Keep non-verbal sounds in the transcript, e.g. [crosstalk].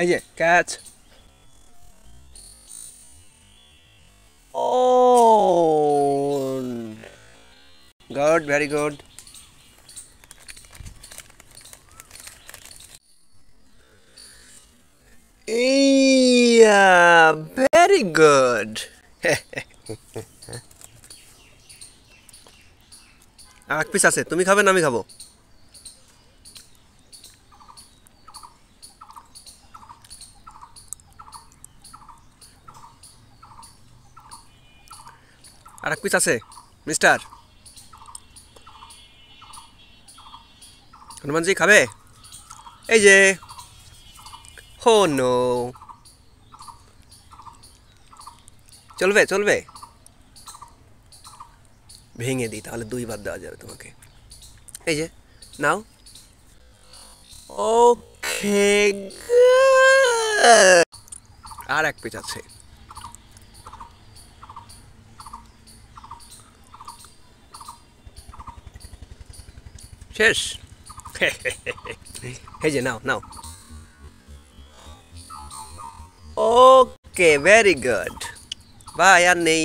এই যে ক্যাচ ও good very good Yeah, very good. [laughs] আর এক পিস আছে তুমি খাবে না আমি খাবো আর এক পিস আছে মিস্টার হনুমানজি খাবে? এই যে। হো নো চলবে চলবে। ভেঙে দিই, তাহলে দুইবার দেওয়া যাবে তোমাকে। এই যে, নাও। ওকে আর এক পিস আছে। শেষ এই যে নাও নাও ওকে ভেরি গুড বাই আর নেই